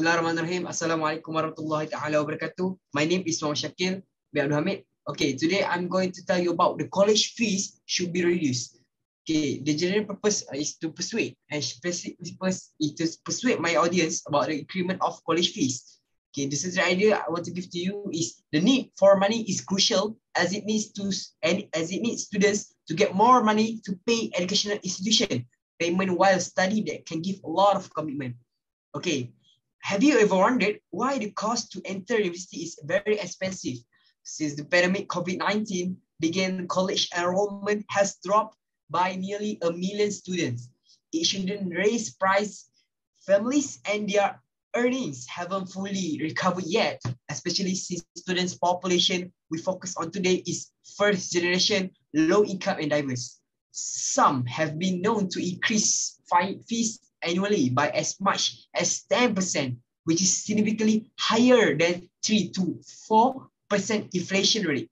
Bismillahirrahmanirrahim. Assalamualaikum warahmatullahi taala wabarakatuh. My name is Muhammad Shakil bin Abdul Hamid. Okay, today I'm going to tell you about the college fees should be reduced. Okay, the general purpose uh, is to persuade and purpose is to persuade my audience about the increment of college fees. Okay, this is the idea I want to give to you is the need for money is crucial as it needs to and as it needs students to get more money to pay educational institution payment while study that can give a lot of commitment. Okay, have you ever wondered why the cost to enter university is very expensive? Since the pandemic COVID-19 began, college enrollment has dropped by nearly a million students. It shouldn't raise price. Families and their earnings haven't fully recovered yet, especially since students' population we focus on today is first generation, low income and diverse. Some have been known to increase fees annually by as much as 10%, which is significantly higher than 3 to 4% inflation rate.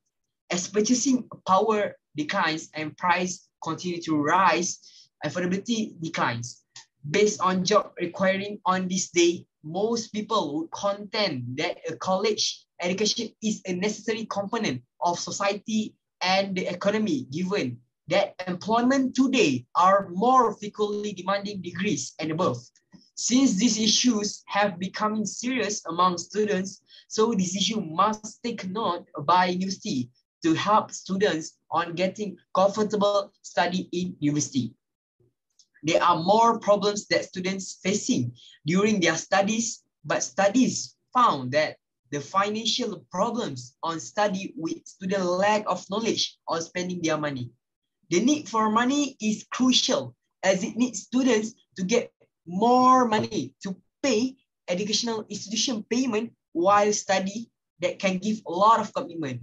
As purchasing power declines and price continue to rise, affordability declines. Based on job requiring on this day, most people would contend that a college education is a necessary component of society and the economy given that employment today are more frequently demanding degrees and above. Since these issues have become serious among students, so this issue must take note by university to help students on getting comfortable study in university. There are more problems that students facing during their studies, but studies found that the financial problems on study with student lack of knowledge on spending their money. The need for money is crucial as it needs students to get more money to pay educational institution payment while study that can give a lot of commitment.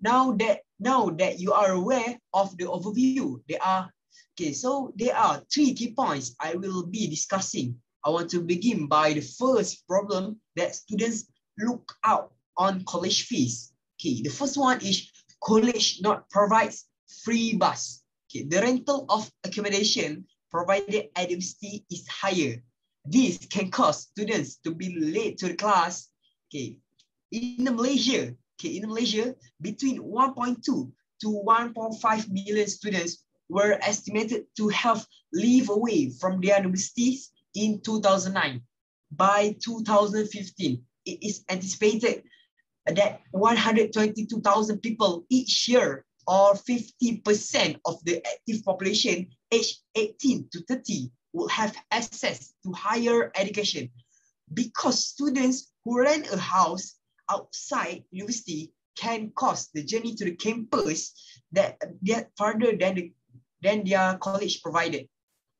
Now that now that you are aware of the overview, there are okay. So there are three key points I will be discussing. I want to begin by the first problem that students look out on college fees. Okay, the first one is college not provides free bus. Okay, the rental of accommodation provided at university is higher. This can cause students to be late to the class. Okay, in Malaysia, okay, in Malaysia, between 1.2 to 1.5 million students were estimated to have lived away from their universities in 2009. By 2015, it is anticipated that 122,000 people each year or 50% of the active population aged 18 to 30 will have access to higher education because students who rent a house outside university can cost the journey to the campus that get further than the, than their college provided.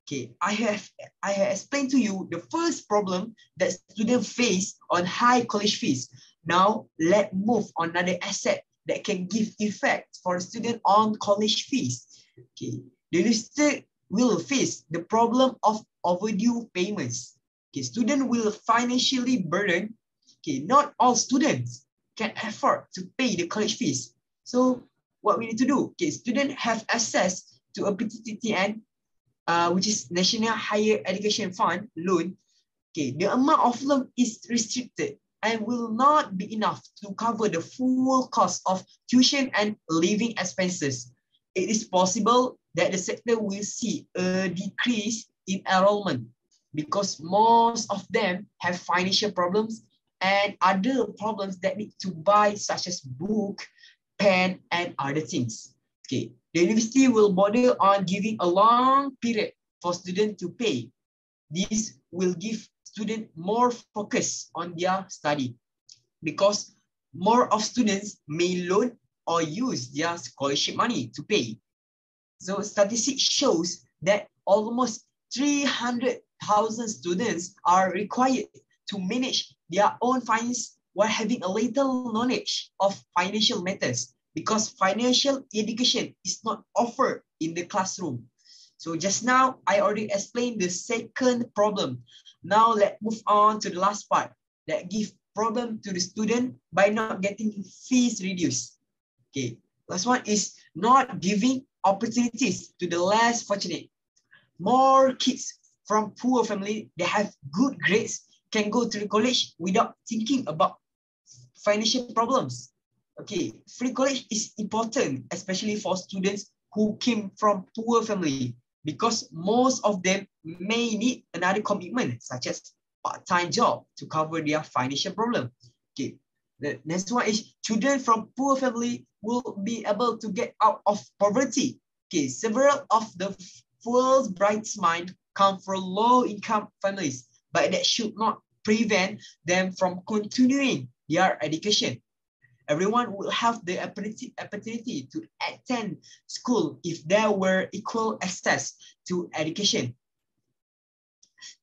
Okay, I have I have explained to you the first problem that students face on high college fees. Now let move on another asset that can give effect for student on college fees. Okay, the university will face the problem of overdue payments. Okay, student will financially burden. Okay, not all students can afford to pay the college fees. So what we need to do? Okay, student have access to a PTPTN, uh, which is National Higher Education Fund loan. Okay, the amount of loan is restricted and will not be enough to cover the full cost of tuition and living expenses. It is possible that the sector will see a decrease in enrollment because most of them have financial problems and other problems that need to buy such as book, pen, and other things. Okay, the university will bother on giving a long period for students to pay. This will give student more focus on their study because more of students may loan or use their scholarship money to pay. So statistics shows that almost 300,000 students are required to manage their own finance while having a little knowledge of financial matters because financial education is not offered in the classroom. So just now, I already explained the second problem now let's move on to the last part that give problem to the student by not getting fees reduced. Okay, last one is not giving opportunities to the less fortunate. More kids from poor family, they have good grades can go to the college without thinking about financial problems. Okay, free college is important, especially for students who came from poor family, because most of them may need another commitment, such as part-time job to cover their financial problem. Okay, the next one is children from poor family will be able to get out of poverty. Okay, several of the fool's bright mind come from low-income families, but that should not prevent them from continuing their education everyone will have the opportunity to attend school if there were equal access to education.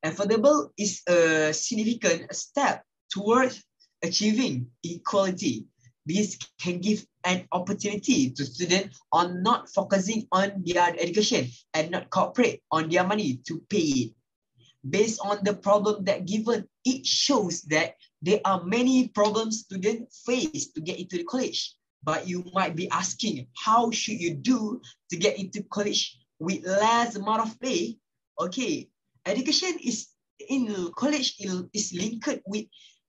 Affordable is a significant step towards achieving equality. This can give an opportunity to students on not focusing on their education and not cooperate on their money to pay it. Based on the problem that given, it shows that there are many problems students face to get into the college. But you might be asking, how should you do to get into college with less amount of pay? Okay, education is in college is linked with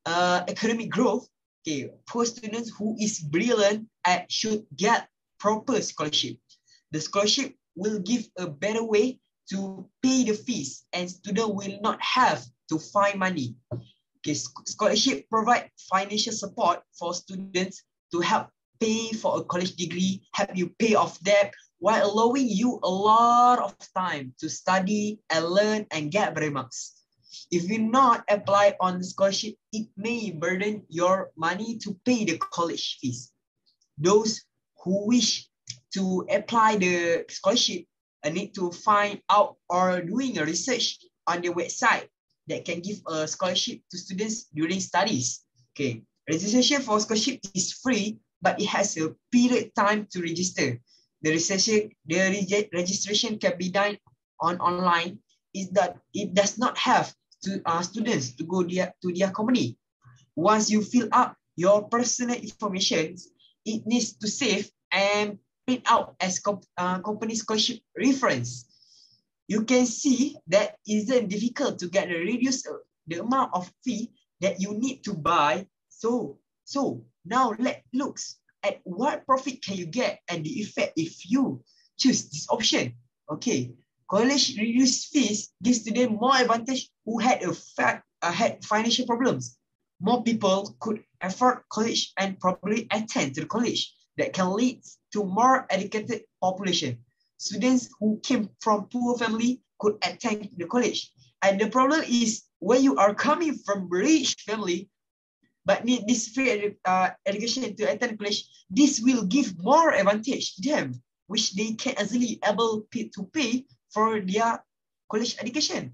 uh, academic growth. Okay, poor students who is brilliant at should get proper scholarship. The scholarship will give a better way to pay the fees and student will not have to find money. Okay, scholarship provide financial support for students to help pay for a college degree, help you pay off debt, while allowing you a lot of time to study and learn and get marks. If you not apply on the scholarship, it may burden your money to pay the college fees. Those who wish to apply the scholarship need to find out or doing a research on the website that can give a scholarship to students during studies. Okay, registration for scholarship is free, but it has a period time to register. The registration, the registration can be done on online. Is that it does not have to uh, students to go their, to their company. Once you fill up your personal information, it needs to save and print out as comp uh, company scholarship reference you can see that isn't difficult to get the reduce uh, the amount of fee that you need to buy. So, so now let looks at what profit can you get and the effect if you choose this option. Okay, college reduced fees gives students more advantage who had a fact uh, had financial problems. More people could afford college and probably attend to the college that can lead to more educated population students who came from poor family could attend the college. And the problem is when you are coming from rich family, but need this free uh, education to attend college, this will give more advantage to them, which they can easily able to pay for their college education.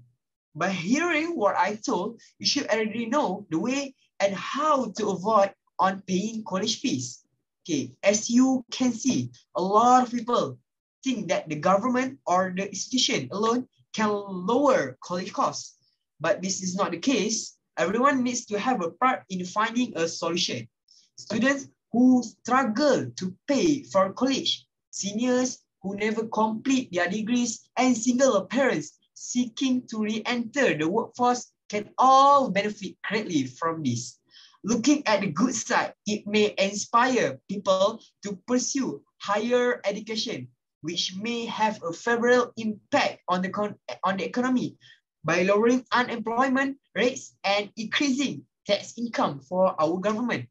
By hearing what I told, you should already know the way and how to avoid on paying college fees. Okay, as you can see, a lot of people think that the government or the institution alone can lower college costs. But this is not the case. Everyone needs to have a part in finding a solution. Students who struggle to pay for college, seniors who never complete their degrees, and single parents seeking to re-enter the workforce can all benefit greatly from this. Looking at the good side, it may inspire people to pursue higher education which may have a favorable impact on the, on the economy by lowering unemployment rates and increasing tax income for our government.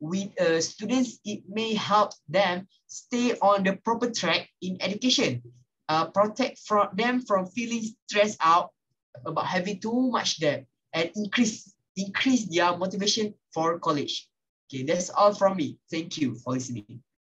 With uh, students, it may help them stay on the proper track in education, uh, protect from them from feeling stressed out about having too much debt, and increase increase their motivation for college. Okay, that's all from me. Thank you for listening.